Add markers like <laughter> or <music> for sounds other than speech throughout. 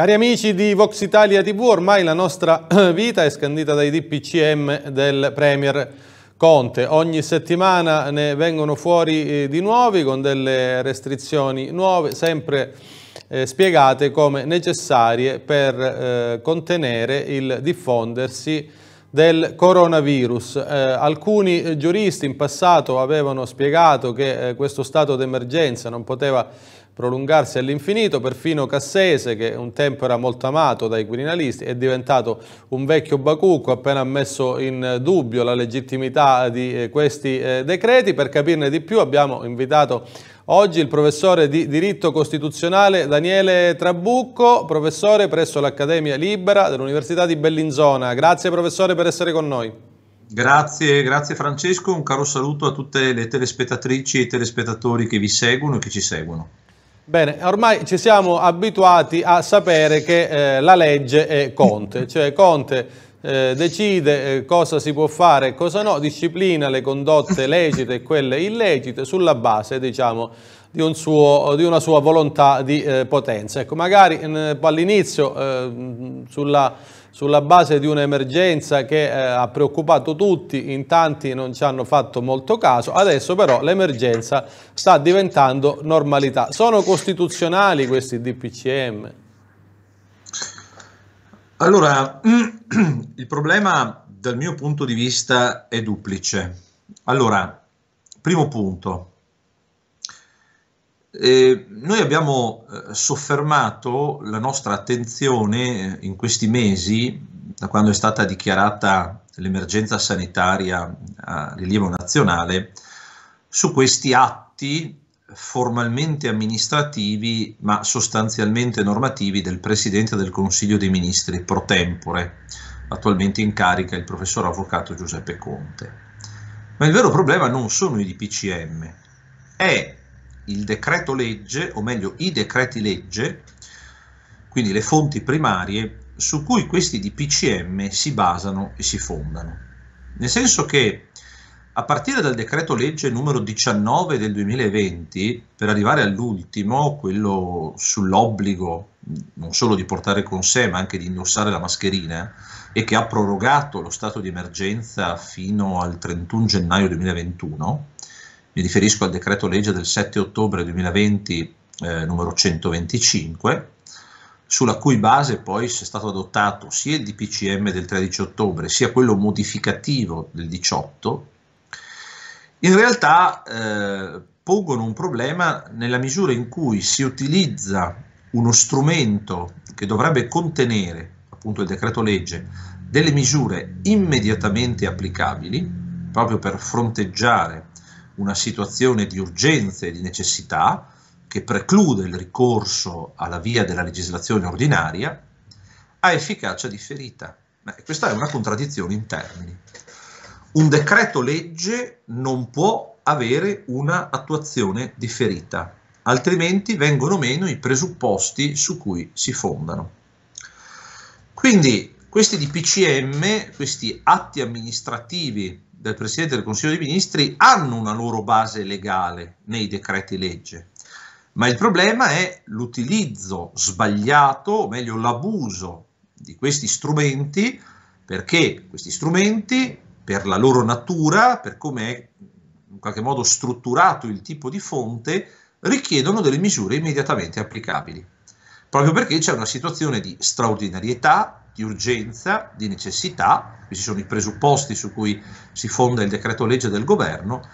Cari amici di Vox Italia TV, ormai la nostra vita è scandita dai DPCM del Premier Conte. Ogni settimana ne vengono fuori eh, di nuovi con delle restrizioni nuove, sempre eh, spiegate come necessarie per eh, contenere il diffondersi del coronavirus. Eh, alcuni giuristi in passato avevano spiegato che eh, questo stato d'emergenza non poteva prolungarsi all'infinito, perfino Cassese, che un tempo era molto amato dai quirinalisti, è diventato un vecchio bacucco, appena messo in dubbio la legittimità di eh, questi eh, decreti. Per capirne di più abbiamo invitato oggi il professore di diritto costituzionale Daniele Trabucco, professore presso l'Accademia Libera dell'Università di Bellinzona. Grazie professore per essere con noi. Grazie, grazie Francesco, un caro saluto a tutte le telespettatrici e telespettatori che vi seguono e che ci seguono. Bene, ormai ci siamo abituati a sapere che eh, la legge è Conte, cioè Conte eh, decide eh, cosa si può fare e cosa no, disciplina le condotte <laughs> lecite e quelle illecite sulla base, diciamo, di, un suo, di una sua volontà di eh, potenza. Ecco, magari all'inizio eh, sulla sulla base di un'emergenza che eh, ha preoccupato tutti, in tanti non ci hanno fatto molto caso, adesso però l'emergenza sta diventando normalità. Sono costituzionali questi DPCM? Allora, <clears throat> il problema dal mio punto di vista è duplice. Allora, primo punto, eh, noi abbiamo eh, soffermato la nostra attenzione in questi mesi, da quando è stata dichiarata l'emergenza sanitaria a rilievo nazionale, su questi atti formalmente amministrativi ma sostanzialmente normativi del Presidente del Consiglio dei Ministri pro tempore, attualmente in carica il professor avvocato Giuseppe Conte. Ma il vero problema non sono i DPCM, è il decreto legge, o meglio i decreti legge, quindi le fonti primarie su cui questi DPCM si basano e si fondano. Nel senso che a partire dal decreto legge numero 19 del 2020, per arrivare all'ultimo, quello sull'obbligo non solo di portare con sé ma anche di indossare la mascherina, e che ha prorogato lo stato di emergenza fino al 31 gennaio 2021, mi riferisco al decreto legge del 7 ottobre 2020 eh, numero 125, sulla cui base poi è stato adottato sia il DPCM del 13 ottobre sia quello modificativo del 18, in realtà eh, pongono un problema nella misura in cui si utilizza uno strumento che dovrebbe contenere, appunto il decreto legge, delle misure immediatamente applicabili, proprio per fronteggiare una situazione di urgenza e di necessità che preclude il ricorso alla via della legislazione ordinaria, ha efficacia differita. Beh, questa è una contraddizione in termini. Un decreto legge non può avere una attuazione differita, altrimenti vengono meno i presupposti su cui si fondano. Quindi questi DPCM, questi atti amministrativi del Presidente del Consiglio dei Ministri hanno una loro base legale nei decreti legge, ma il problema è l'utilizzo sbagliato, o meglio l'abuso di questi strumenti, perché questi strumenti, per la loro natura, per come è in qualche modo strutturato il tipo di fonte, richiedono delle misure immediatamente applicabili, proprio perché c'è una situazione di straordinarietà, di urgenza, di necessità, questi sono i presupposti su cui si fonda il decreto legge del governo,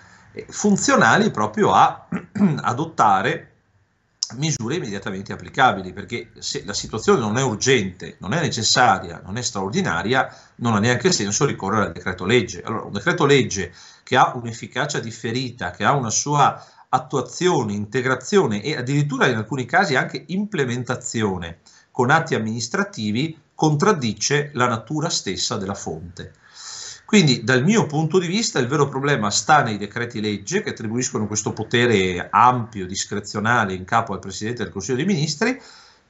funzionali proprio a <clears throat> adottare misure immediatamente applicabili, perché se la situazione non è urgente, non è necessaria, non è straordinaria, non ha neanche senso ricorrere al decreto legge. Allora, un decreto legge che ha un'efficacia differita, che ha una sua attuazione, integrazione e addirittura in alcuni casi anche implementazione con atti amministrativi, contraddice la natura stessa della fonte. Quindi dal mio punto di vista il vero problema sta nei decreti legge che attribuiscono questo potere ampio, discrezionale in capo al Presidente del Consiglio dei Ministri,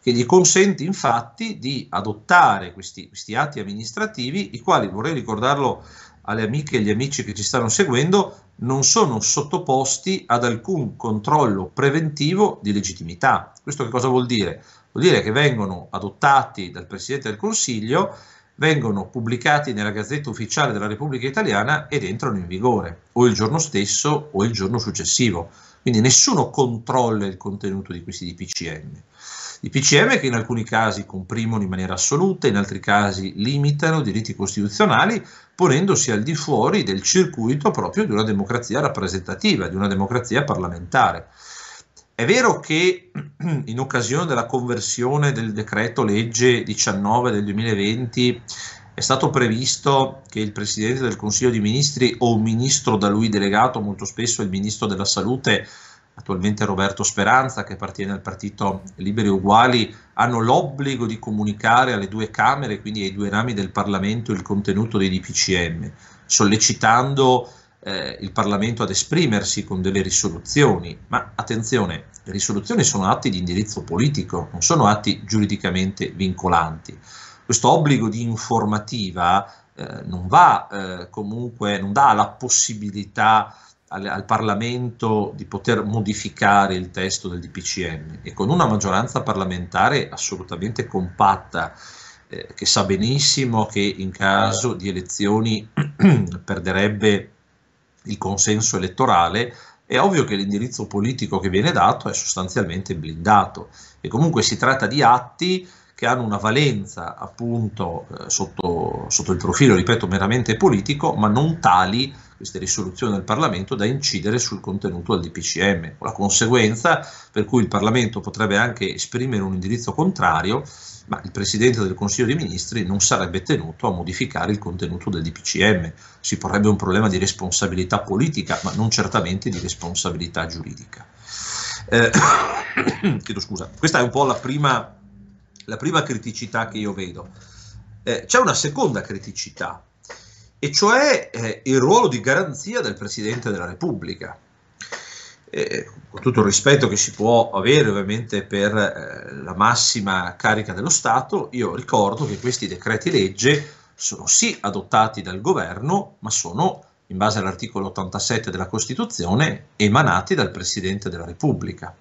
che gli consente infatti di adottare questi, questi atti amministrativi, i quali, vorrei ricordarlo alle amiche e agli amici che ci stanno seguendo, non sono sottoposti ad alcun controllo preventivo di legittimità. Questo che cosa vuol dire? vuol dire che vengono adottati dal Presidente del Consiglio, vengono pubblicati nella Gazzetta Ufficiale della Repubblica Italiana ed entrano in vigore o il giorno stesso o il giorno successivo. Quindi nessuno controlla il contenuto di questi DPCM. I PCM che in alcuni casi comprimono in maniera assoluta, in altri casi limitano diritti costituzionali, ponendosi al di fuori del circuito proprio di una democrazia rappresentativa, di una democrazia parlamentare. È vero che <clears throat> in occasione della conversione del decreto legge 19 del 2020 è stato previsto che il Presidente del Consiglio dei Ministri o un ministro da lui delegato, molto spesso il Ministro della Salute, attualmente Roberto Speranza, che appartiene al partito Liberi Uguali, hanno l'obbligo di comunicare alle due Camere, quindi ai due rami del Parlamento, il contenuto dei DPCM, sollecitando eh, il Parlamento ad esprimersi con delle risoluzioni. Ma attenzione, le risoluzioni sono atti di indirizzo politico, non sono atti giuridicamente vincolanti. Questo obbligo di informativa eh, non va eh, comunque, non dà la possibilità al, al, Parlamento di poter modificare il testo del DPCM e con una maggioranza parlamentare assolutamente compatta eh, che sa benissimo che in caso di elezioni <clears throat> perderebbe il consenso elettorale, è ovvio che l'indirizzo politico che viene dato è sostanzialmente blindato. E comunque si tratta di atti che hanno una valenza appunto eh, sotto, sotto il profilo, ripeto, meramente politico, ma non tali queste risoluzioni del Parlamento da incidere sul contenuto del DPCM, con la conseguenza per cui il Parlamento potrebbe anche esprimere un indirizzo contrario, ma il Presidente del Consiglio dei Ministri non sarebbe tenuto a modificare il contenuto del DPCM. Si porrebbe un problema di responsabilità politica, ma non certamente di responsabilità giuridica. Eh, <coughs> chiedo scusa, questa è un po' la prima, la prima criticità che io vedo. Eh, c'è una seconda criticità, e cioè eh, il ruolo di garanzia del Presidente della Repubblica. Eh, con tutto il rispetto che si può avere ovviamente per eh, la massima carica dello Stato, io ricordo che questi decreti legge sono sì adottati dal governo, ma sono, in base all'articolo 87 della Costituzione, emanati dal Presidente della Repubblica.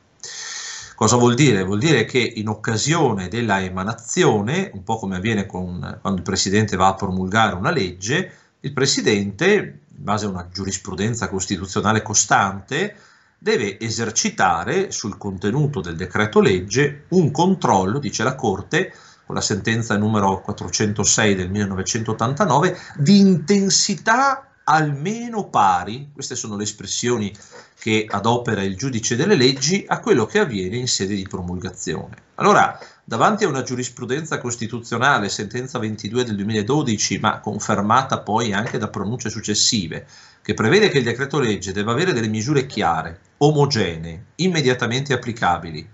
Cosa vuol dire? Vuol dire che in occasione della emanazione, un po' come avviene con, quando il Presidente va a promulgare una legge, il Presidente, in base a una giurisprudenza costituzionale costante, deve esercitare sul contenuto del decreto legge un controllo, dice la Corte, con la sentenza numero 406 del 1989, di intensità almeno pari, queste sono le espressioni che adopera il giudice delle leggi, a quello che avviene in sede di promulgazione. Allora, davanti a una giurisprudenza costituzionale, sentenza 22 del 2012, ma confermata poi anche da pronunce successive, che prevede che il decreto legge deve avere delle misure chiare, omogenee, immediatamente applicabili,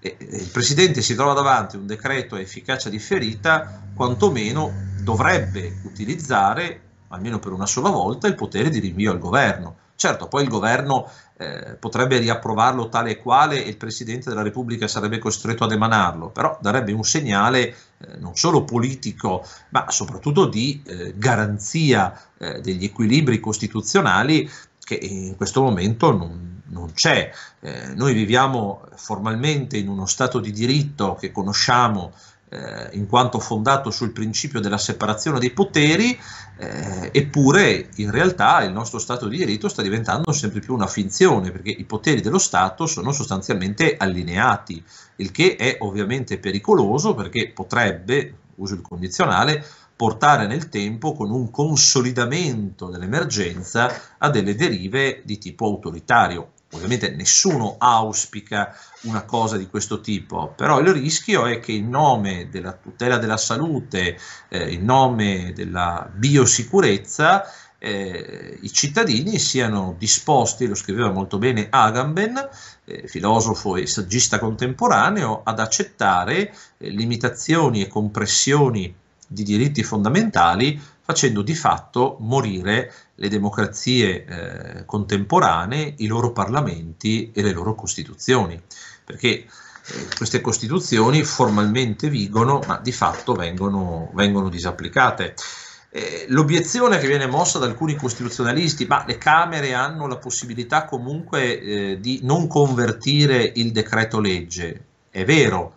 il Presidente si trova davanti a un decreto a efficacia differita, quantomeno dovrebbe utilizzare, almeno per una sola volta, il potere di rinvio al governo Certo, poi il governo eh, potrebbe riapprovarlo tale e quale e il Presidente della Repubblica sarebbe costretto ad emanarlo, però darebbe un segnale eh, non solo politico, ma soprattutto di eh, garanzia eh, degli equilibri costituzionali che in questo momento non, non c'è. Eh, noi viviamo formalmente in uno Stato di diritto che conosciamo eh, in quanto fondato sul principio della separazione dei poteri, eh, eppure in realtà il nostro Stato di diritto sta diventando sempre più una finzione, perché i poteri dello Stato sono sostanzialmente allineati, il che è ovviamente pericoloso perché potrebbe, uso il condizionale, portare nel tempo con un consolidamento dell'emergenza a delle derive di tipo autoritario Ovviamente nessuno auspica una cosa di questo tipo, però il rischio è che in nome della tutela della salute, eh, in nome della biosicurezza, eh, i cittadini siano disposti, lo scriveva molto bene Agamben, eh, filosofo e saggista contemporaneo, ad accettare eh, limitazioni e compressioni di diritti fondamentali facendo di fatto morire le democrazie eh, contemporanee, i loro parlamenti e le loro costituzioni, perché eh, queste costituzioni formalmente vigono, ma di fatto vengono, vengono disapplicate. Eh, l'obiezione che viene mossa da alcuni costituzionalisti, ma le Camere hanno la possibilità comunque eh, di non convertire il decreto legge, è vero,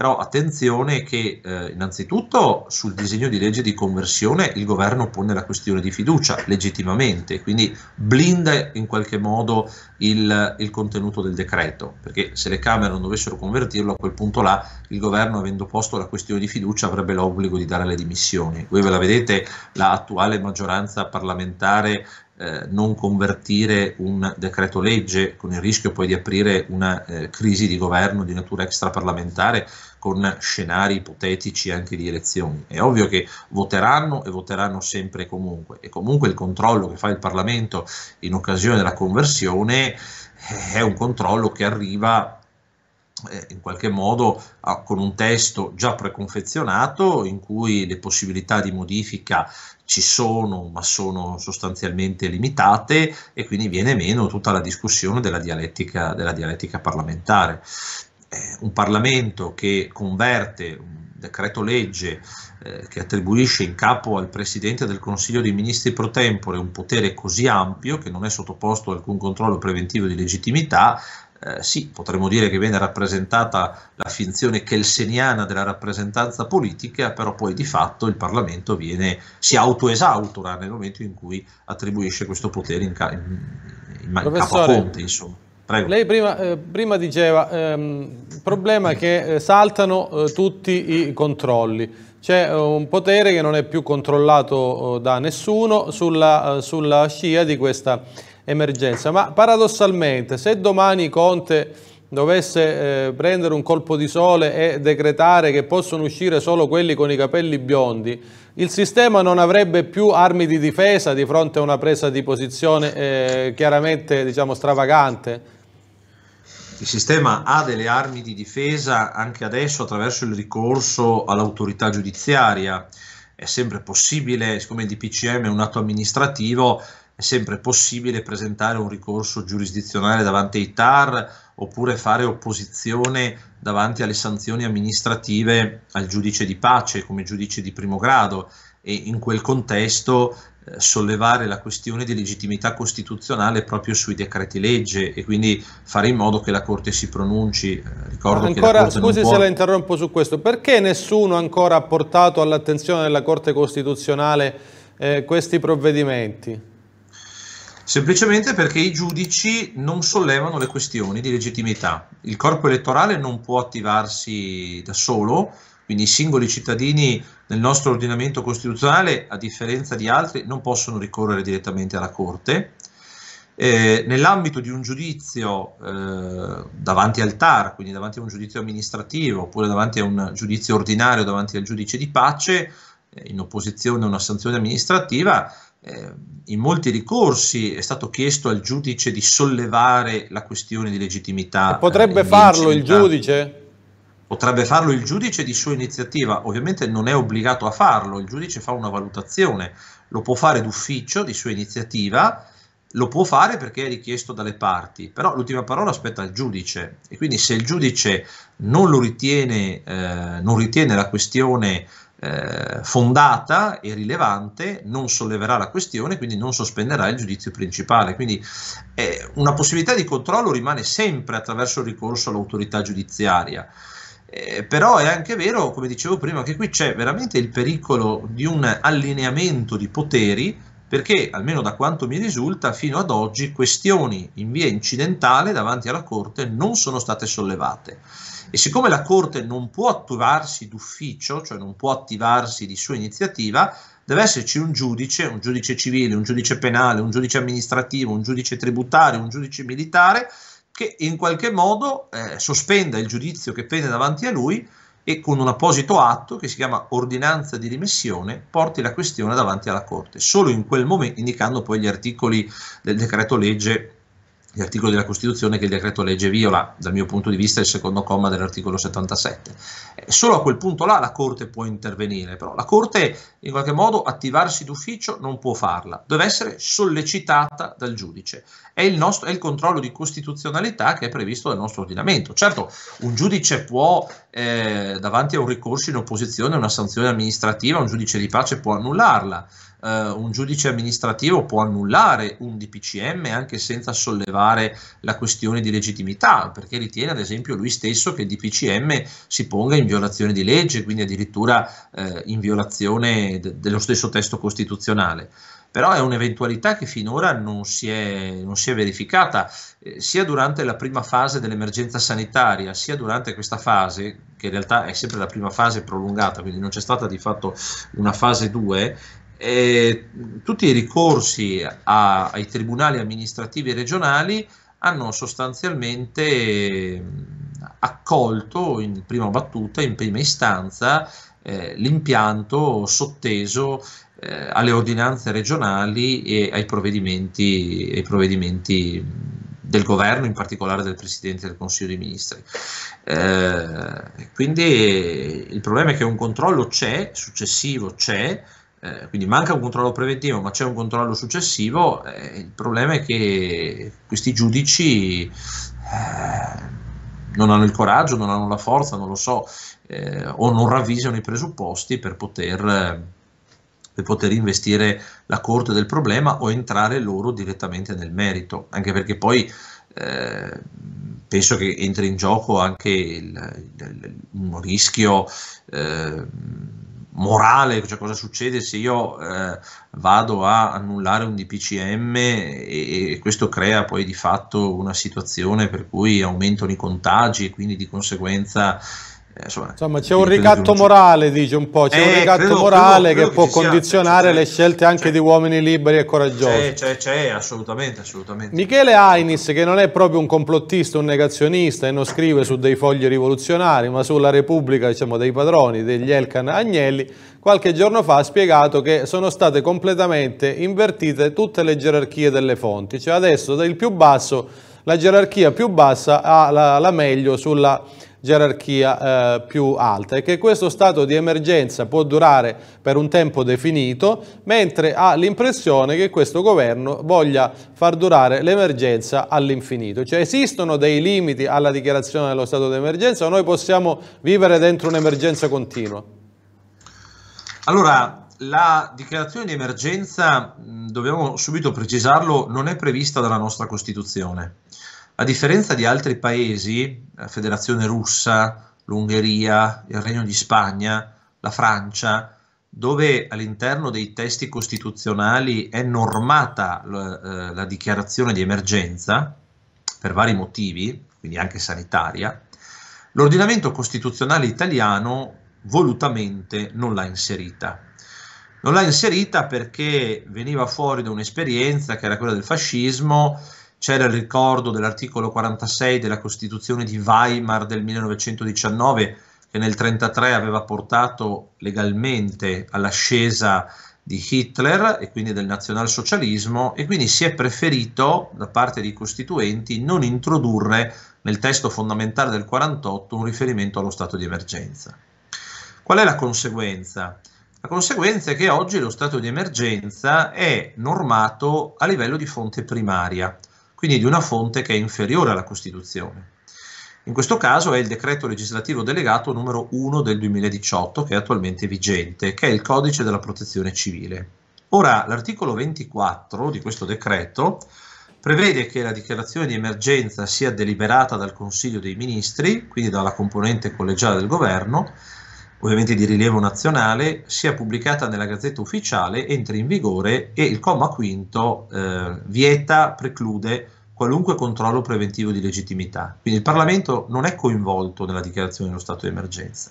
Però attenzione che eh, innanzitutto sul disegno di legge di conversione il governo pone la questione di fiducia legittimamente, quindi blinda in qualche modo il, il contenuto del decreto, perché se le Camere non dovessero convertirlo a quel punto là il governo avendo posto la questione di fiducia avrebbe l'obbligo di dare le dimissioni. Voi ve la vedete, l'attuale maggioranza parlamentare eh, non convertire un decreto legge con il rischio poi di aprire una eh, crisi di governo di natura extraparlamentare con scenari ipotetici anche di elezioni. È ovvio che voteranno e voteranno sempre e comunque e comunque il controllo che fa il Parlamento in occasione della conversione eh, è un controllo che arriva eh, in qualche modo con un testo già preconfezionato in cui le possibilità di modifica ci sono, ma sono sostanzialmente limitate e quindi viene meno tutta la discussione della dialettica, della dialettica parlamentare. Eh, un Parlamento che converte un decreto legge eh, che attribuisce in capo al Presidente del Consiglio dei Ministri pro tempore un potere così ampio che non è sottoposto a alcun controllo preventivo di legittimità, eh, sì, potremmo dire che viene rappresentata la finzione kelseniana della rappresentanza politica, però poi di fatto il Parlamento viene, si autoesautora nel momento in cui attribuisce questo potere in, ca- in, in, capo a Conte. Insomma. Prego. Lei prima, eh, prima diceva ehm, il problema è che eh, saltano eh, tutti i controlli. C'è eh, un potere che non è più controllato da nessuno sulla, sulla scia di questa emergenza. Ma paradossalmente, se domani Conte dovesse eh, prendere un colpo di sole e decretare che possono uscire solo quelli con i capelli biondi, il sistema non avrebbe più armi di difesa di fronte a una presa di posizione eh, chiaramente diciamo, stravagante? Il sistema ha delle armi di difesa anche adesso attraverso il ricorso all'autorità giudiziaria. È sempre possibile, siccome il DPCM è un atto amministrativo, è sempre possibile presentare un ricorso giurisdizionale davanti ai TAR oppure fare opposizione davanti alle sanzioni amministrative al giudice di pace come giudice di primo grado e in quel contesto eh, sollevare la questione di legittimità costituzionale proprio sui decreti legge e quindi fare in modo che la Corte si pronunci. Eh, ricordo ancora, che scusi può... se la interrompo su questo, perché nessuno ancora ha portato all'attenzione della Corte Costituzionale eh, questi provvedimenti? Semplicemente perché i giudici non sollevano le questioni di legittimità. Il corpo elettorale non può attivarsi da solo, quindi i singoli cittadini nel nostro ordinamento costituzionale, a differenza di altri, non possono ricorrere direttamente alla Corte. Eh, nell'ambito di un giudizio eh, davanti al TAR, quindi davanti a un giudizio amministrativo, oppure davanti a un giudizio ordinario davanti al giudice di pace, in opposizione a una sanzione amministrativa, eh, in molti ricorsi è stato chiesto al giudice di sollevare la questione di legittimità. Potrebbe eh, farlo il giudice? Potrebbe farlo il giudice di sua iniziativa, ovviamente non è obbligato a farlo, il giudice fa una valutazione, lo può fare d'ufficio di sua iniziativa, lo può fare perché è richiesto dalle parti, però l'ultima parola aspetta il giudice e quindi se il giudice non lo ritiene, eh, non ritiene la questione eh, fondata e rilevante non solleverà la questione, quindi non sospenderà il giudizio principale. Quindi eh, una possibilità di controllo rimane sempre attraverso il ricorso all'autorità giudiziaria. Eh, però è anche vero, come dicevo prima, che qui c'è veramente il pericolo di un allineamento di poteri perché, almeno da quanto mi risulta, fino ad oggi questioni in via incidentale davanti alla Corte non sono state sollevate. E siccome la Corte non può attivarsi d'ufficio, cioè non può attivarsi di sua iniziativa, deve esserci un giudice, un giudice civile, un giudice penale, un giudice amministrativo, un giudice tributario, un giudice militare, che in qualche modo eh, sospenda il giudizio che pende davanti a lui e con un apposito atto che si chiama ordinanza di rimessione porti la questione davanti alla Corte, solo in quel momento, indicando poi gli articoli del decreto legge gli articoli della Costituzione che il decreto legge viola, dal mio punto di vista, il secondo comma dell'articolo 77. Eh, solo a quel punto là la Corte può intervenire, però la Corte in qualche modo attivarsi d'ufficio non può farla, deve essere sollecitata dal giudice. È il, nostro, è il controllo di costituzionalità che è previsto dal nostro ordinamento. Certo, un giudice può, eh, davanti a un ricorso in opposizione una sanzione amministrativa, un giudice di pace può annullarla, eh, un giudice amministrativo può annullare un DPCM anche senza sollevare la questione di legittimità, perché ritiene ad esempio lui stesso che il DPCM si ponga in violazione di legge, quindi addirittura eh, in violazione de- dello stesso testo costituzionale. Però è un'eventualità che finora non si è, non si è verificata eh, sia durante la prima fase dell'emergenza sanitaria, sia durante questa fase, che in realtà è sempre la prima fase prolungata, quindi non c'è stata di fatto una fase 2, eh, tutti i ricorsi a, ai tribunali amministrativi regionali hanno sostanzialmente accolto in prima battuta, in prima istanza, eh, l'impianto sotteso eh, alle ordinanze regionali e ai provvedimenti, ai provvedimenti, del governo, in particolare del Presidente del Consiglio dei Ministri. Eh, quindi il problema è che un controllo c'è, successivo c'è, eh, quindi manca un controllo preventivo, ma c'è un controllo successivo. Eh, il problema è che questi giudici eh, non hanno il coraggio, non hanno la forza, non lo so, eh, o non ravvisano i presupposti per poter per poter investire la corte del problema o entrare loro direttamente nel merito, anche perché poi eh, penso che entri in gioco anche il, il, un rischio eh, morale, cioè cosa succede se io eh, vado a annullare un DPCM e, e, questo crea poi di fatto una situazione per cui aumentano i contagi e quindi di conseguenza insomma, insomma, c'è un ricatto morale, dice un po', c'è eh, un ricatto credo, morale credo, credo che, può condizionare sia, le scelte anche c'è, di uomini liberi e coraggiosi. C'è, c'è, c'è, assolutamente, assolutamente. Michele Ainis, che non è proprio un complottista, un negazionista e non scrive su dei fogli rivoluzionari, ma sulla Repubblica diciamo, dei padroni, degli Elkan Agnelli, qualche giorno fa ha spiegato che sono state completamente invertite tutte le gerarchie delle fonti, cioè adesso dal più basso, la gerarchia più bassa ha la, la meglio sulla gerarchia eh, più alta e che questo stato di emergenza può durare per un tempo definito, mentre ha l'impressione che questo governo voglia far durare l'emergenza all'infinito. Cioè esistono dei limiti alla dichiarazione dello stato di emergenza o noi possiamo vivere dentro un'emergenza continua? Allora, la dichiarazione di emergenza, dobbiamo subito precisarlo, non è prevista dalla nostra Costituzione. A differenza di altri paesi, la Federazione Russa, l'Ungheria, il Regno di Spagna, la Francia, dove all'interno dei testi costituzionali è normata la, eh, la dichiarazione di emergenza, per vari motivi, quindi anche sanitaria, l'ordinamento costituzionale italiano volutamente non l'ha inserita. Non l'ha inserita perché veniva fuori da un'esperienza che era quella del fascismo, c'era il ricordo dell'articolo 46 della Costituzione di Weimar del 1919 che nel 1933 aveva portato legalmente all'ascesa di Hitler e quindi del nazionalsocialismo e quindi si è preferito da parte dei costituenti non introdurre nel testo fondamentale del 48 un riferimento allo stato di emergenza. Qual è la conseguenza? La conseguenza è che oggi lo stato di emergenza è normato a livello di fonte primaria, quindi di una fonte che è inferiore alla Costituzione. In questo caso è il decreto legislativo delegato numero 1 del 2018 che è attualmente vigente, che è il codice della protezione civile. Ora, l'articolo 24 di questo decreto prevede che la dichiarazione di emergenza sia deliberata dal Consiglio dei Ministri, quindi dalla componente collegiale del governo, ovviamente di rilievo nazionale, sia pubblicata nella Gazzetta Ufficiale, entri in vigore e il comma quinto eh, vieta, preclude qualunque controllo preventivo di legittimità. Quindi il Parlamento non è coinvolto nella dichiarazione dello stato di emergenza.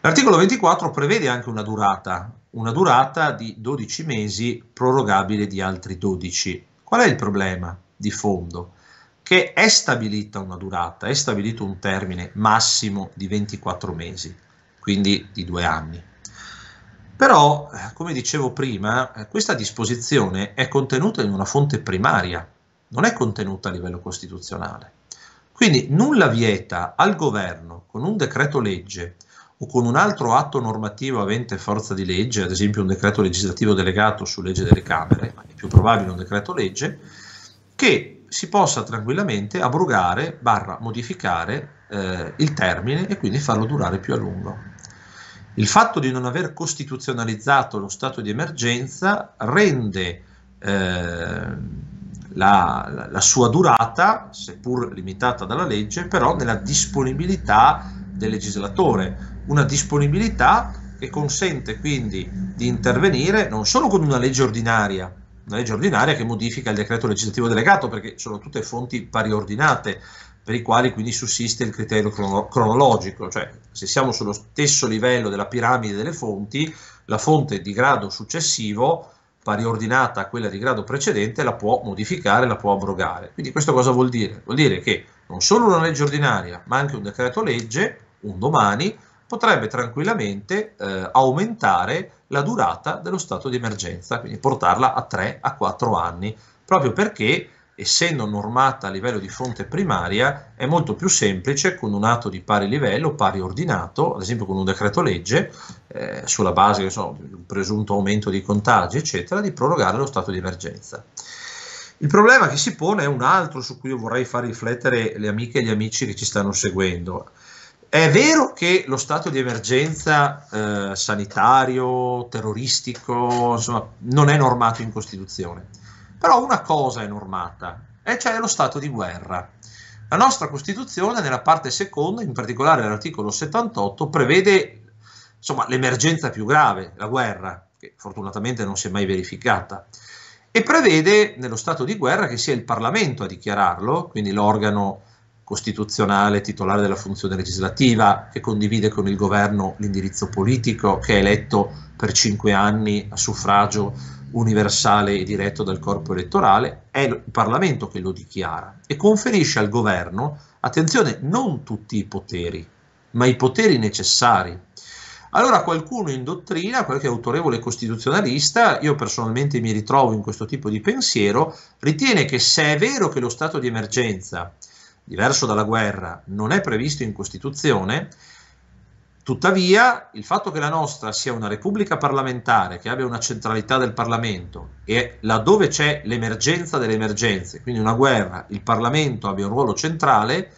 L'articolo 24 prevede anche una durata, una durata di 12 mesi prorogabile di altri 12. Qual è il problema di fondo? Che è stabilita una durata, è stabilito un termine massimo di 24 mesi quindi di due anni. Però, come dicevo prima, questa disposizione è contenuta in una fonte primaria, non è contenuta a livello costituzionale. Quindi nulla vieta al governo, con un decreto legge o con un altro atto normativo avente forza di legge, ad esempio un decreto legislativo delegato su legge delle Camere, ma è più probabile un decreto legge, che si possa tranquillamente abrogare, barra modificare eh, il termine e quindi farlo durare più a lungo. Il fatto di non aver costituzionalizzato lo stato di emergenza rende eh, la, la, sua durata, seppur limitata dalla legge, però nella disponibilità del legislatore, una disponibilità che consente quindi di intervenire non solo con una legge ordinaria, una legge ordinaria che modifica il decreto legislativo delegato, perché sono tutte fonti pariordinate, per i quali quindi sussiste il criterio crono- cronologico, cioè se siamo sullo stesso livello della piramide delle fonti, la fonte di grado successivo, pari ordinata a quella di grado precedente, la può modificare, la può abrogare. Quindi questo cosa vuol dire? Vuol dire che non solo una legge ordinaria, ma anche un decreto legge, un domani, potrebbe tranquillamente eh, aumentare la durata dello stato di emergenza, quindi portarla a 3 a 4 anni, proprio perché essendo normata a livello di fonte primaria, è molto più semplice con un atto di pari livello, pari ordinato, ad esempio con un decreto legge, eh, sulla base di un presunto aumento di contagi, eccetera, di prorogare lo stato di emergenza. Il problema che si pone è un altro su cui io vorrei far riflettere le amiche e gli amici che ci stanno seguendo. È vero che lo stato di emergenza eh, sanitario, terroristico, insomma, non è normato in Costituzione però una cosa è normata, e cioè lo stato di guerra. La nostra Costituzione, nella parte seconda, in particolare l'articolo 78, prevede insomma, l'emergenza più grave, la guerra, che fortunatamente non si è mai verificata, e prevede nello stato di guerra che sia il Parlamento a dichiararlo, quindi l'organo costituzionale titolare della funzione legislativa, che condivide con il governo l'indirizzo politico, che è eletto per cinque anni a suffragio universale e diretto dal corpo elettorale, è il Parlamento che lo dichiara e conferisce al governo, attenzione, non tutti i poteri, ma i poteri necessari. Allora qualcuno in dottrina, qualche autorevole costituzionalista, io personalmente mi ritrovo in questo tipo di pensiero, ritiene che se è vero che lo stato di emergenza, diverso dalla guerra, non è previsto in Costituzione, Tuttavia, il fatto che la nostra sia una repubblica parlamentare, che abbia una centralità del Parlamento e laddove c'è l'emergenza delle emergenze, quindi una guerra, il Parlamento abbia un ruolo centrale,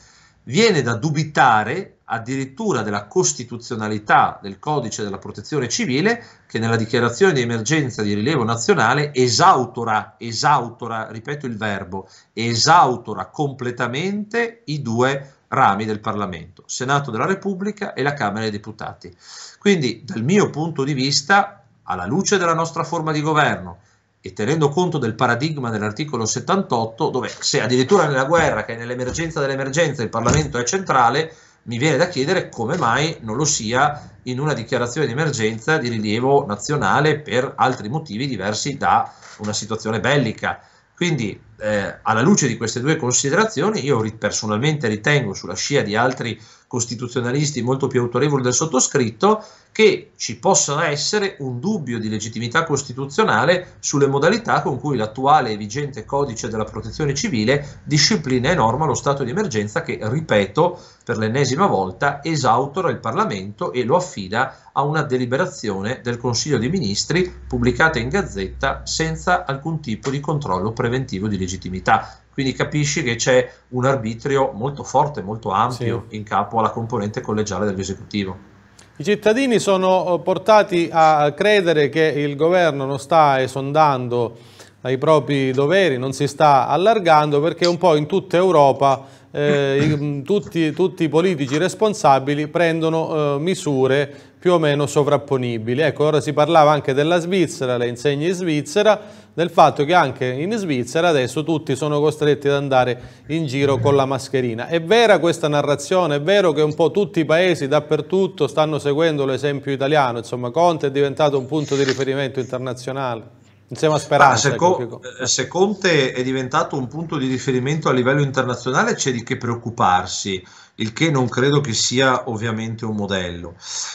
viene da dubitare addirittura della costituzionalità del codice della protezione civile che nella dichiarazione di emergenza di rilievo nazionale esautora, esautora, ripeto il verbo, esautora completamente i due rami del Parlamento, Senato della Repubblica e la Camera dei Deputati. Quindi, dal mio punto di vista, alla luce della nostra forma di governo e tenendo conto del paradigma dell'articolo 78, dove se addirittura nella guerra, che è nell'emergenza dell'emergenza, il Parlamento è centrale, mi viene da chiedere come mai non lo sia in una dichiarazione di emergenza di rilievo nazionale per altri motivi diversi da una situazione bellica. Quindi, eh, alla luce di queste due considerazioni, io personalmente ritengo, sulla scia di altri costituzionalisti molto più autorevoli del sottoscritto, che ci possa essere un dubbio di legittimità costituzionale sulle modalità con cui l'attuale e vigente codice della protezione civile disciplina e norma lo stato di emergenza che, ripeto, per l'ennesima volta esautora il Parlamento e lo affida a una deliberazione del Consiglio dei Ministri pubblicata in gazzetta senza alcun tipo di controllo preventivo di legittimità. Quindi capisci che c'è un arbitrio molto forte, molto ampio sì. in capo alla componente collegiale dell'esecutivo. I cittadini sono portati a credere che il governo non sta esondando ai propri doveri, non si sta allargando perché un po' in tutta Europa eh, tutti, tutti, i politici responsabili prendono eh, misure più o meno sovrapponibili. Ecco, ora si parlava anche della Svizzera, le insegne in Svizzera, del fatto che anche in Svizzera adesso tutti sono costretti ad andare in giro con la mascherina. È vera questa narrazione? È vero che un po' tutti i paesi dappertutto stanno seguendo l'esempio italiano? Insomma, Conte è diventato un punto di riferimento internazionale? Insieme a Speranza. Ah, se, Co eh, se, Conte è diventato un punto di riferimento a livello internazionale c'è di che preoccuparsi, il che non credo che sia ovviamente un modello.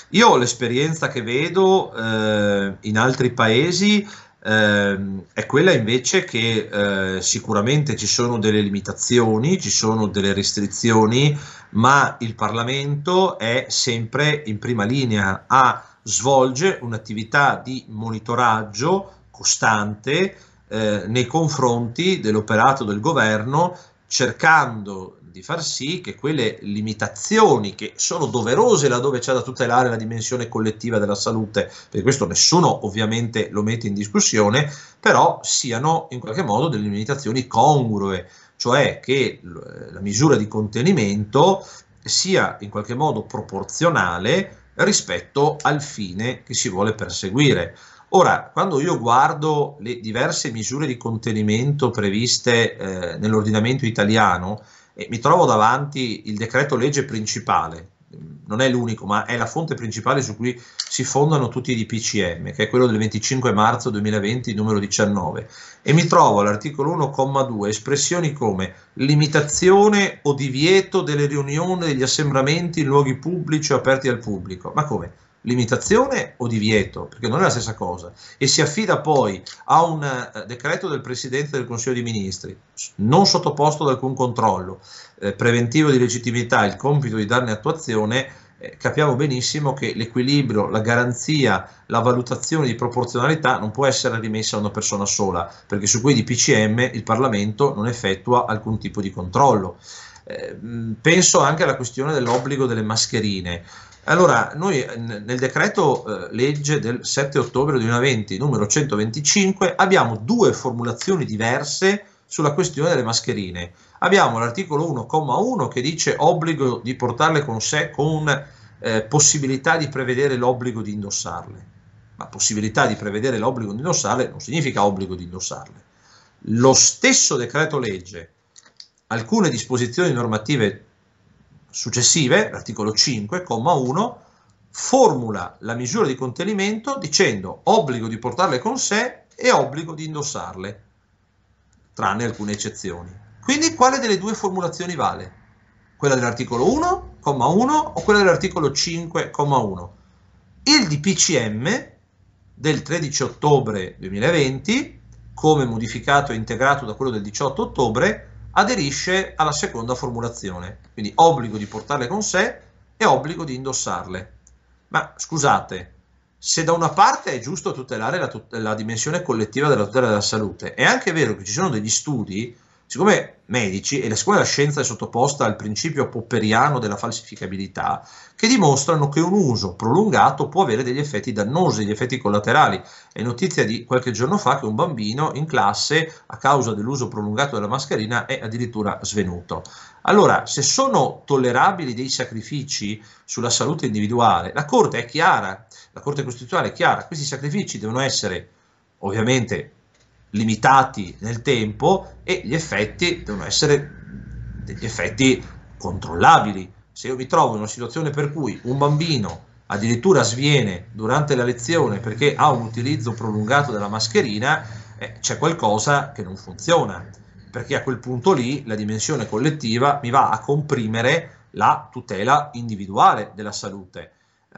Io l'esperienza che vedo eh, in altri paesi eh, è quella invece che eh, sicuramente ci sono delle limitazioni, ci sono delle restrizioni, ma il Parlamento è sempre in prima linea, a svolge un'attività di monitoraggio costante eh, nei confronti dell'operato del governo cercando di far sì che quelle limitazioni che sono doverose laddove c'è da tutelare la dimensione collettiva della salute, perché questo nessuno ovviamente lo mette in discussione, però siano in qualche modo delle limitazioni congrue, cioè che la misura di contenimento sia in qualche modo proporzionale rispetto al fine che si vuole perseguire. Ora, quando io guardo le diverse misure di contenimento previste eh, nell'ordinamento italiano, eh, mi trovo davanti il decreto legge principale, non è l'unico, ma è la fonte principale su cui si fondano tutti i DPCM, che è quello del 25 marzo 2020, numero 19, e mi trovo all'articolo 1,2 espressioni come limitazione o divieto delle riunioni degli assembramenti in luoghi pubblici o aperti al pubblico. Ma come? Limitazione o divieto, perché non è la stessa cosa, e si affida poi a un eh, decreto del Presidente del Consiglio dei Ministri, non sottoposto ad alcun controllo, eh, preventivo di legittimità, il compito di darne attuazione, eh, capiamo benissimo che l'equilibrio, la garanzia, la valutazione di proporzionalità non può essere rimessa a una persona sola, perché su quei DPCM il Parlamento non effettua alcun tipo di controllo. Eh, penso anche alla questione dell'obbligo delle mascherine. Allora, noi nel decreto eh, legge del 7 ottobre 2020, numero 125, abbiamo due formulazioni diverse sulla questione delle mascherine. Abbiamo l'articolo 1,1 che dice obbligo di portarle con sé con eh, possibilità di prevedere l'obbligo di indossarle. Ma possibilità di prevedere l'obbligo di indossarle non significa obbligo di indossarle. Lo stesso decreto legge, alcune disposizioni normative successive, l'articolo 5,1, formula la misura di contenimento dicendo obbligo di portarle con sé e obbligo di indossarle, tranne alcune eccezioni. Quindi quale delle due formulazioni vale? Quella dell'articolo 1,1 o quella dell'articolo 5,1? Il DPCM del 13 ottobre 2020, come modificato e integrato da quello del 18 ottobre, aderisce alla seconda formulazione, quindi obbligo di portarle con sé e obbligo di indossarle. Ma scusate, se da una parte è giusto tutelare la, la dimensione collettiva della tutela della salute, è anche vero che ci sono degli studi Siccome medici e la scienza è sottoposta al principio popperiano della falsificabilità, che dimostrano che un uso prolungato può avere degli effetti dannosi, degli effetti collaterali. È notizia di qualche giorno fa che un bambino in classe, a causa dell'uso prolungato della mascherina, è addirittura svenuto. Allora, se sono tollerabili dei sacrifici sulla salute individuale, la Corte è chiara, la Corte Costituzionale è chiara, questi sacrifici devono essere ovviamente limitati nel tempo e gli effetti devono essere degli effetti controllabili. Se io mi trovo in una situazione per cui un bambino addirittura sviene durante la lezione perché ha un utilizzo prolungato della mascherina, eh, c'è qualcosa che non funziona, perché a quel punto lì la dimensione collettiva mi va a comprimere la tutela individuale della salute.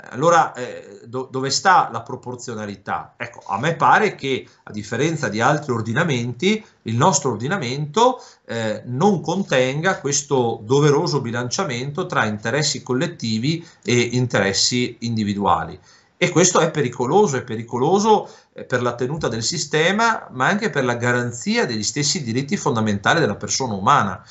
Allora, eh, do, dove sta la proporzionalità? Ecco, a me pare che, a differenza di altri ordinamenti, il nostro ordinamento eh, non contenga questo doveroso bilanciamento tra interessi collettivi e interessi individuali. E questo è pericoloso, è pericoloso eh, per la tenuta del sistema, ma anche per la garanzia degli stessi diritti fondamentali della persona umana.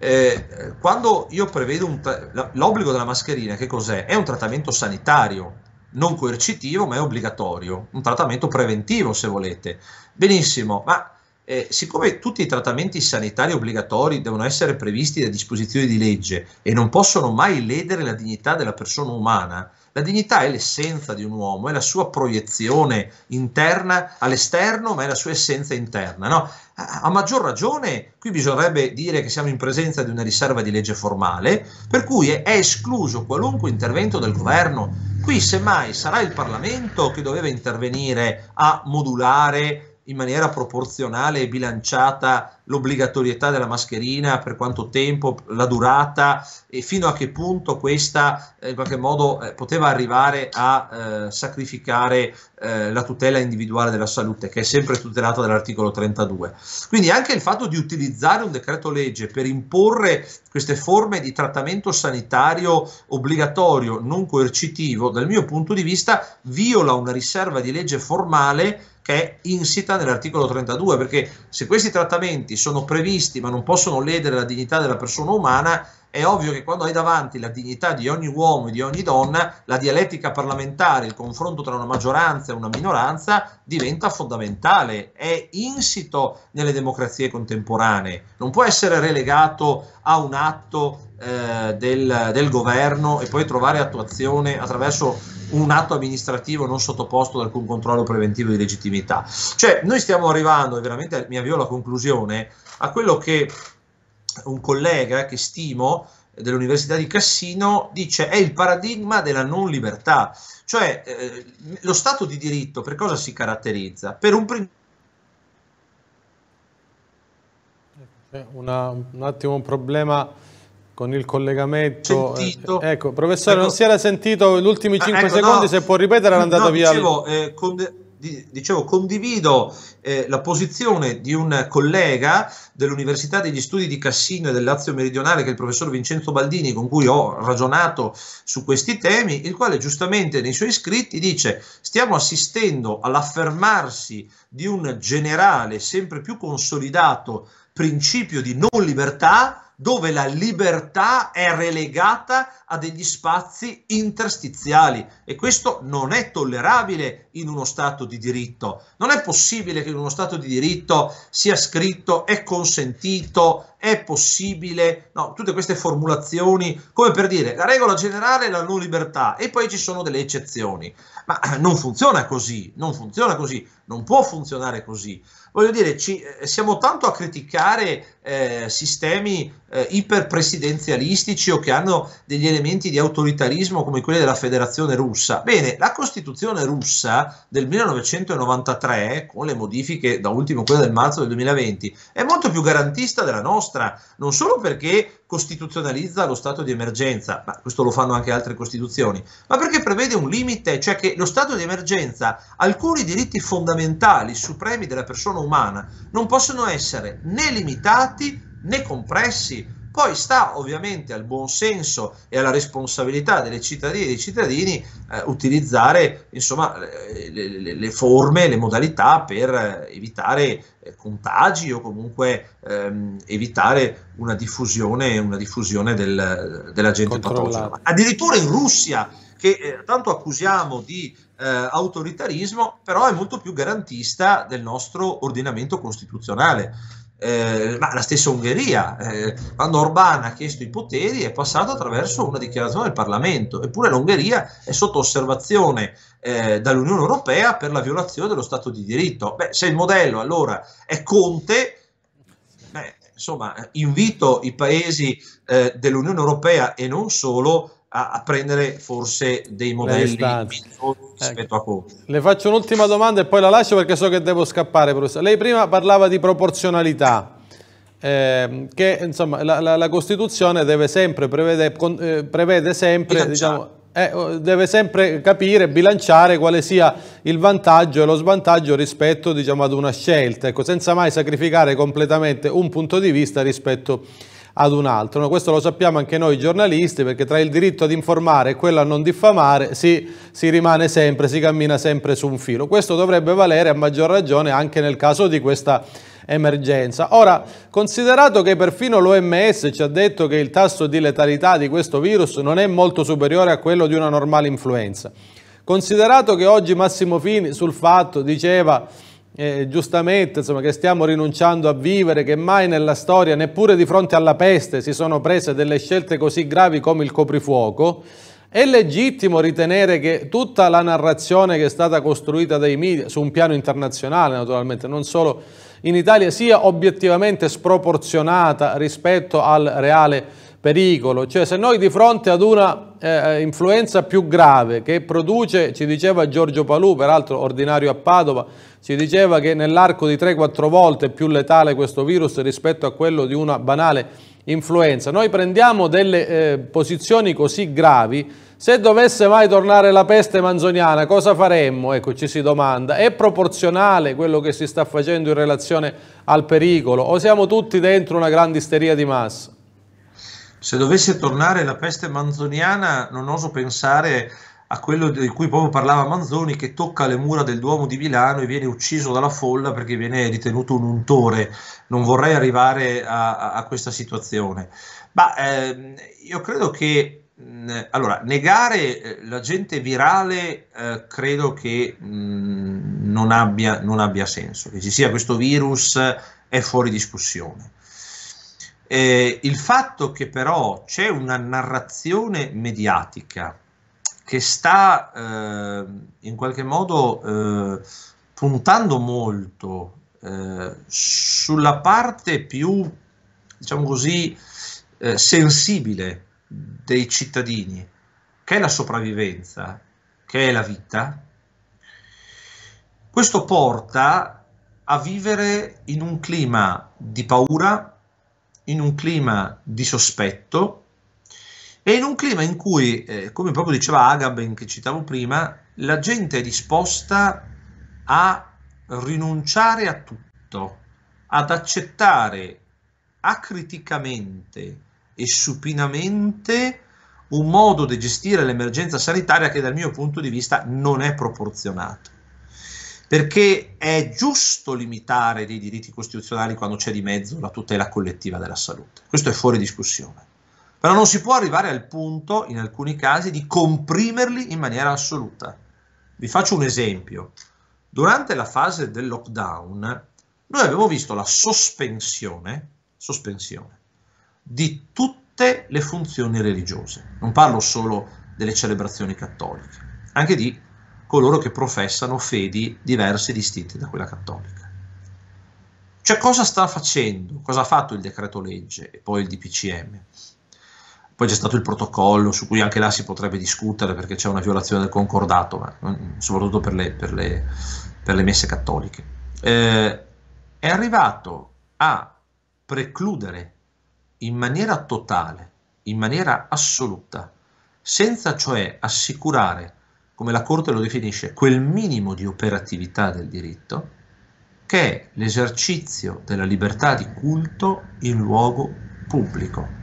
Eh, quando io prevedo tra- l'obbligo della mascherina, che cos'è? È un trattamento sanitario, non coercitivo, ma è obbligatorio, un trattamento preventivo se volete. Benissimo, ma eh, siccome tutti i trattamenti sanitari obbligatori devono essere previsti da disposizioni di legge e non possono mai ledere la dignità della persona umana, la dignità è l'essenza di un uomo, è la sua proiezione interna all'esterno, ma è la sua essenza interna. No? A maggior ragione, qui bisognerebbe dire che siamo in presenza di una riserva di legge formale, per cui è escluso qualunque intervento del governo. Qui semmai sarà il Parlamento che doveva intervenire a modulare in maniera proporzionale e bilanciata l'obbligatorietà della mascherina, per quanto tempo, la durata e fino a che punto questa eh, in qualche modo eh, poteva arrivare a eh, sacrificare eh, la tutela individuale della salute, che è sempre tutelata dall'articolo 32. Quindi anche il fatto di utilizzare un decreto legge per imporre queste forme di trattamento sanitario obbligatorio non coercitivo, dal mio punto di vista, viola una riserva di legge formale che è insita nell'articolo 32, perché se questi trattamenti sono previsti ma non possono ledere la dignità della persona umana, è ovvio che quando hai davanti la dignità di ogni uomo e di ogni donna, la dialettica parlamentare, il confronto tra una maggioranza e una minoranza diventa fondamentale, è insito nelle democrazie contemporanee, non può essere relegato a un atto eh, del, del governo e poi trovare attuazione attraverso un atto amministrativo non sottoposto ad alcun controllo preventivo di legittimità. Cioè, noi stiamo arrivando, e veramente mi avvio alla conclusione, a quello che un collega che stimo dell'Università di Cassino dice è il paradigma della non libertà, cioè eh, lo Stato di diritto per cosa si caratterizza? Per un principio una, un attimo un problema con il collegamento. Sentito. Ecco, professore, ecco. non si era sentito gli ultimi 5 ah, ecco, secondi, no, se può ripetere, era andato no, via. Dicevo, eh, con dicevo, condivido eh, la posizione di un collega dell'Università degli Studi di Cassino e del Lazio Meridionale, che è il professor Vincenzo Baldini, con cui ho ragionato su questi temi, il quale giustamente nei suoi scritti dice stiamo assistendo all'affermarsi di un generale sempre più consolidato principio di non libertà dove la libertà è relegata a degli spazi interstiziali e questo non è tollerabile in uno Stato di diritto. Non è possibile che in uno Stato di diritto sia scritto è consentito, è possibile, no, tutte queste formulazioni come per dire la regola generale è la non libertà e poi ci sono delle eccezioni. Ma <clears throat> non funziona così, non funziona così, non può funzionare così voglio dire, ci, eh, siamo tanto a criticare eh, sistemi eh, iperpresidenzialistici o che hanno degli elementi di autoritarismo come quelli della federazione russa. Bene, la Costituzione russa del 1993, con le modifiche, da ultimo quella del marzo del 2020, è molto più garantista della nostra, non solo perché costituzionalizza lo stato di emergenza, ma questo lo fanno anche altre costituzioni, ma perché prevede un limite, cioè che lo stato di emergenza, alcuni diritti fondamentali, supremi della persona non possono essere né limitati né compressi. Poi sta ovviamente al buon senso e alla responsabilità delle cittadine e dei cittadini eh, utilizzare insomma, le, le, le, forme, le modalità per evitare eh, contagi o comunque ehm, evitare una diffusione, una diffusione del, dell'agente patogeno. Addirittura in Russia, che eh, tanto accusiamo di eh, autoritarismo, però è molto più garantista del nostro ordinamento costituzionale. Eh, ma la stessa Ungheria, eh, quando Orbán ha chiesto i poteri, è passato attraverso una dichiarazione del Parlamento, eppure l'Ungheria è sotto osservazione eh, dall'Unione Europea per la violazione dello Stato di diritto. Beh, se il modello allora è Conte, beh, insomma, invito i paesi eh, dell'Unione Europea e non solo a, a prendere forse dei modelli rispetto ecco. a Conte. Le faccio un'ultima domanda e poi la lascio perché so che devo scappare. Professore. Lei prima parlava di proporzionalità. Eh, che insomma la, la, la, Costituzione deve sempre prevede, con, eh, prevede sempre diciamo, eh, deve sempre capire, bilanciare quale sia il vantaggio e lo svantaggio rispetto diciamo, ad una scelta, ecco, senza mai sacrificare completamente un punto di vista rispetto a ad un altro. No, questo lo sappiamo anche noi giornalisti perché tra il diritto ad informare e quello a non diffamare si, si rimane sempre, si cammina sempre su un filo. Questo dovrebbe valere a maggior ragione anche nel caso di questa emergenza. Ora, considerato che perfino l'OMS ci ha detto che il tasso di letalità di questo virus non è molto superiore a quello di una normale influenza, considerato che oggi Massimo Fini sul fatto diceva eh, giustamente insomma, che stiamo rinunciando a vivere, che mai nella storia, neppure di fronte alla peste, si sono prese delle scelte così gravi come il coprifuoco, è legittimo ritenere che tutta la narrazione che è stata costruita dai media, su un piano internazionale naturalmente, non solo in Italia, sia obiettivamente sproporzionata rispetto al reale pericolo. Cioè se noi di fronte ad una eh, influenza più grave che produce, ci diceva Giorgio Palù, peraltro ordinario a Padova, ci diceva che nell'arco di 3-4 volte è più letale questo virus rispetto a quello di una banale influenza. Noi prendiamo delle eh, posizioni così gravi, se dovesse mai tornare la peste manzoniana cosa faremmo? Ecco, ci si domanda. È proporzionale quello che si sta facendo in relazione al pericolo o siamo tutti dentro una grande isteria di massa? Se dovesse tornare la peste manzoniana non oso pensare a quello di cui proprio parlava Manzoni, che tocca le mura del Duomo di Milano e viene ucciso dalla folla perché viene ritenuto un untore. Non vorrei arrivare a, a, questa situazione. Ma eh, io credo che mh, allora, negare eh, l'agente virale eh, credo che mh, non, abbia, non abbia senso. Che ci sia questo virus è fuori discussione. Eh, il fatto che però c'è una narrazione mediatica che sta eh, in qualche modo eh, puntando molto eh, sulla parte più, diciamo così, eh, sensibile dei cittadini, che è la sopravvivenza, che è la vita, questo porta a vivere in un clima di paura, in un clima di sospetto, e in un clima in cui, eh, come proprio diceva Agamben che citavo prima, la gente è disposta a rinunciare a tutto, ad accettare acriticamente e supinamente un modo di gestire l'emergenza sanitaria che dal mio punto di vista non è proporzionato. Perché è giusto limitare dei diritti costituzionali quando c'è di mezzo la tutela collettiva della salute. Questo è fuori discussione. Però non si può arrivare al punto, in alcuni casi, di comprimerli in maniera assoluta. Vi faccio un esempio. Durante la fase del lockdown, noi abbiamo visto la sospensione, sospensione di tutte le funzioni religiose. Non parlo solo delle celebrazioni cattoliche, anche di coloro che professano fedi diverse e distinte da quella cattolica. Cioè cosa sta facendo? Cosa ha fatto il decreto legge e poi il DPCM? Poi c'è stato il protocollo su cui anche là si potrebbe discutere perché c'è una violazione del concordato, ma, soprattutto per le, per, le, per le, messe cattoliche. Eh, è arrivato a precludere in maniera totale, in maniera assoluta, senza cioè assicurare, come la Corte lo definisce, quel minimo di operatività del diritto, che è l'esercizio della libertà di culto in luogo pubblico.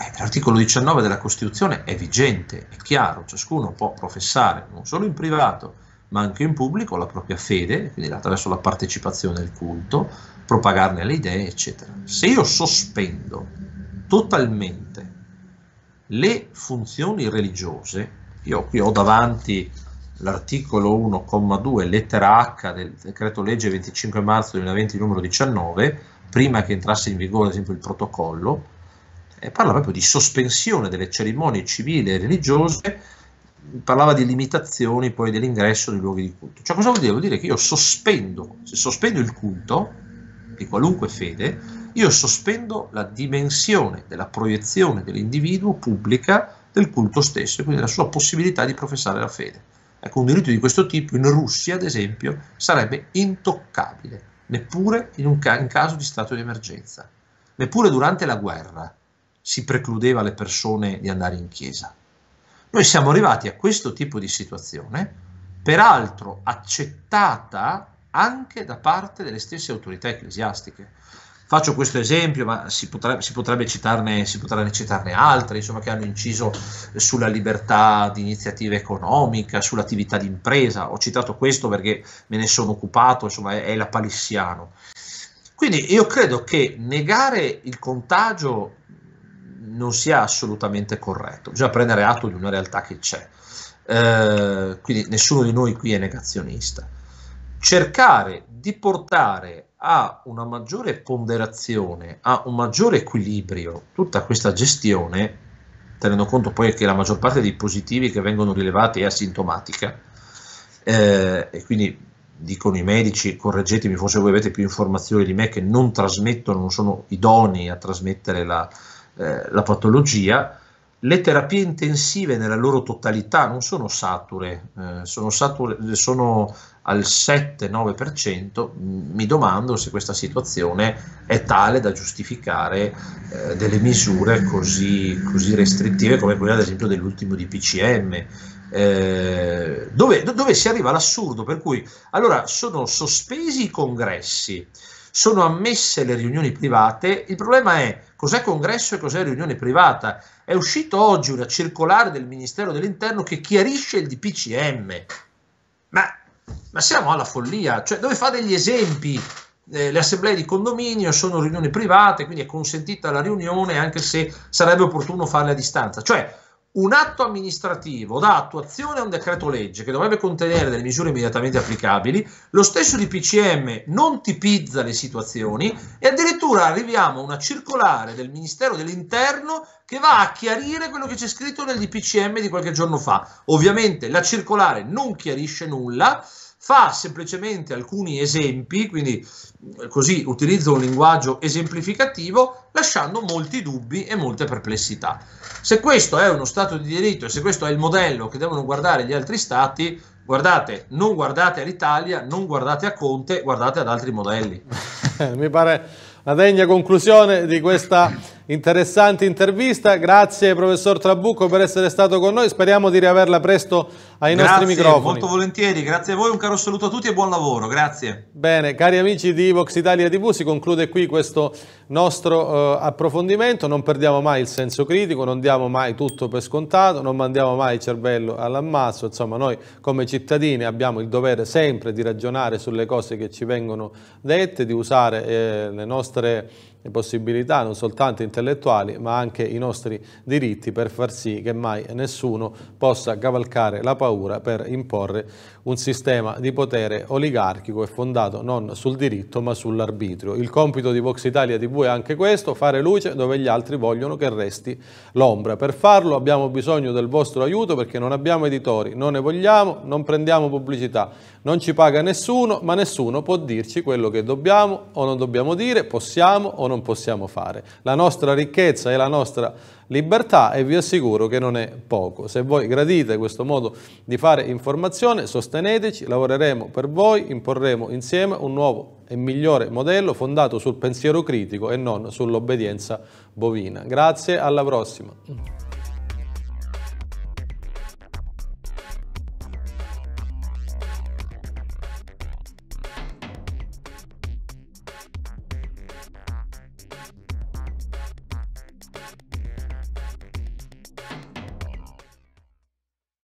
Eh, l'articolo 19 della Costituzione è vigente, è chiaro, ciascuno può professare non solo in privato, ma anche in pubblico la propria fede, quindi attraverso la partecipazione al culto, propagarne le idee, eccetera. Se io sospendo totalmente le funzioni religiose, io qui ho davanti l'articolo 1,2 lettera H del decreto legge 25 marzo 2020 numero 19, prima che entrasse in vigore ad esempio il protocollo, eh, parla proprio di sospensione delle cerimonie civili e religiose, parlava di limitazioni poi dell'ingresso nei luoghi di culto. Cioè cosa vuol dire? Vuol dire che io sospendo, se sospendo il culto di qualunque fede, io sospendo la dimensione della proiezione dell'individuo pubblica del culto stesso, quindi la sua possibilità di professare la fede. Ecco, un diritto di questo tipo in Russia, ad esempio, sarebbe intoccabile, neppure in, un ca- in caso di stato di emergenza, neppure durante la guerra si precludeva alle persone di andare in chiesa. Noi siamo arrivati a questo tipo di situazione, peraltro accettata anche da parte delle stesse autorità ecclesiastiche. Faccio questo esempio, ma si potrebbe, si potrebbe, citarne, si potrebbe citarne altri, insomma, che hanno inciso sulla libertà di iniziativa economica, sull'attività di impresa. Ho citato questo perché me ne sono occupato, insomma, è la palissiano. Quindi io credo che negare il contagio non sia assolutamente corretto, bisogna prendere atto di una realtà che c'è, eh, quindi nessuno di noi qui è negazionista. Cercare di portare a una maggiore ponderazione, a un maggiore equilibrio tutta questa gestione, tenendo conto poi che la maggior parte dei positivi che vengono rilevati è asintomatica, eh, e quindi dicono i medici, correggetemi, forse voi avete più informazioni di me, che non trasmettono, non sono idonei a trasmettere la, eh, la patologia. Le terapie intensive nella loro totalità non sono sature, eh, sono, sature, sono al 7-9%, mi domando se questa situazione è tale da giustificare eh, delle misure così, così, restrittive come quella ad esempio dell'ultimo di PCM, eh, dove, dove si arriva all'assurdo, per cui allora sono sospesi i congressi, sono ammesse le riunioni private, il problema è cos'è congresso e cos'è riunione privata. È uscito oggi una circolare del Ministero dell'Interno che chiarisce il DPCM. Ma, ma siamo alla follia, cioè dove fa degli esempi eh, le assemblee di condominio sono riunioni private, quindi è consentita la riunione anche se sarebbe opportuno farle a distanza. Cioè, un atto amministrativo dà attuazione a un decreto legge che dovrebbe contenere delle misure immediatamente applicabili, lo stesso DPCM non tipizza le situazioni e addirittura arriviamo a una circolare del Ministero dell'Interno che va a chiarire quello che c'è scritto nel DPCM di qualche giorno fa. Ovviamente la circolare non chiarisce nulla, fa semplicemente alcuni esempi, quindi così utilizzo un linguaggio esemplificativo, lasciando molti dubbi e molte perplessità. Se questo è uno Stato di diritto e se questo è il modello che devono guardare gli altri Stati, guardate, non guardate all'Italia, non guardate a Conte, guardate ad altri modelli. <laughs> Mi pare la degna conclusione di questa interessante intervista. Grazie professor Trabucco per essere stato con noi, speriamo di riaverla presto ai grazie, nostri microfoni. molto volentieri, grazie a voi, un caro saluto a tutti e buon lavoro, grazie. Bene, cari amici di Vox Italia TV, si conclude qui questo nostro uh, approfondimento, non perdiamo mai il senso critico, non diamo mai tutto per scontato, non mandiamo mai il cervello all'ammasso, insomma noi come cittadini abbiamo il dovere sempre di ragionare sulle cose che ci vengono dette, di usare eh, le nostre possibilità non soltanto intellettuali ma anche i nostri diritti per far sì che mai nessuno possa cavalcare la paura per imporre un sistema di potere oligarchico e fondato non sul diritto ma sull'arbitrio. Il compito di Vox Italia TV è anche questo, fare luce dove gli altri vogliono che resti l'ombra. Per farlo abbiamo bisogno del vostro aiuto perché non abbiamo editori, non ne vogliamo, non prendiamo pubblicità, non ci paga nessuno, ma nessuno può dirci quello che dobbiamo o non dobbiamo dire, possiamo o non possiamo fare. La nostra ricchezza e la nostra libertà e vi assicuro che non è poco. Se voi gradite questo modo di fare informazione, sosteneteci, lavoreremo per voi, imporremo insieme un nuovo e migliore modello fondato sul pensiero critico e non sull'obbedienza bovina. Grazie, alla prossima.